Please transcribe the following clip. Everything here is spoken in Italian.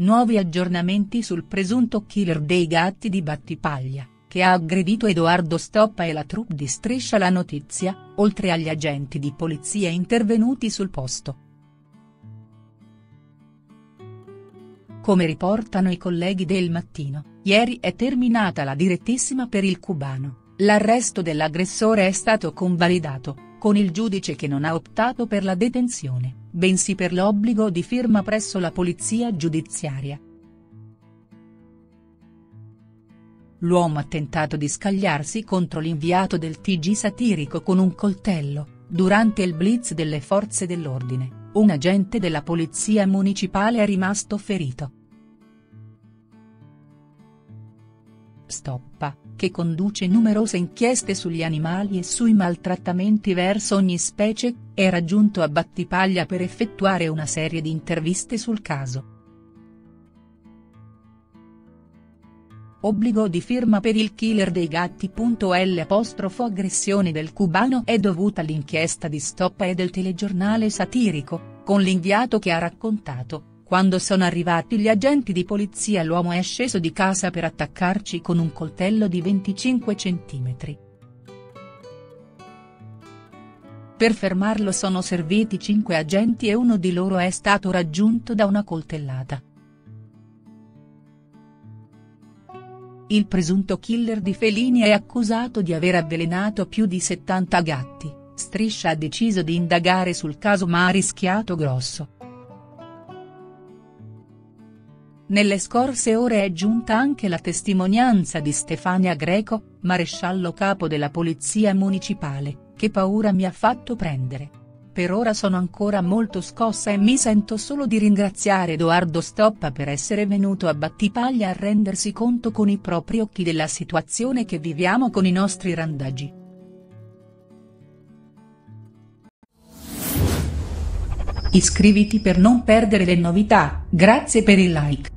Nuovi aggiornamenti sul presunto killer dei gatti di Battipaglia, che ha aggredito Edoardo Stoppa e la troupe di Striscia la Notizia, oltre agli agenti di polizia intervenuti sul posto. Come riportano i colleghi del Mattino, ieri è terminata la direttissima per il cubano, l'arresto dell'aggressore è stato convalidato, con il giudice che non ha optato per la detenzione, bensì per l'obbligo di firma presso la polizia giudiziaria. L'uomo ha tentato di scagliarsi contro l'inviato del TG satirico con un coltello, durante il blitz delle forze dell'ordine, un agente della polizia municipale è rimasto ferito. Stoppa, che conduce numerose inchieste sugli animali e sui maltrattamenti verso ogni specie, è raggiunto a Battipaglia per effettuare una serie di interviste sul caso. Obbligo di firma per il killer dei gatti. L'apostrofo aggressione del cubano è dovuta all'inchiesta di Stoppa e del telegiornale satirico, con l'inviato che ha raccontato, quando sono arrivati gli agenti di polizia l'uomo è sceso di casa per attaccarci con un coltello di 25 cm. Per fermarlo sono serviti cinque agenti e uno di loro è stato raggiunto da una coltellata. Il presunto killer di felini è accusato di aver avvelenato più di 70 gatti, Striscia ha deciso di indagare sul caso ma ha rischiato grosso. Nelle scorse ore è giunta anche la testimonianza di Stefania Greco, maresciallo capo della polizia municipale, che paura mi ha fatto prendere. Per ora sono ancora molto scossa e mi sento solo di ringraziare Edoardo Stoppa per essere venuto a Battipaglia a rendersi conto con i propri occhi della situazione che viviamo con i nostri randaggi. Iscriviti per non perdere le novità, grazie per il like.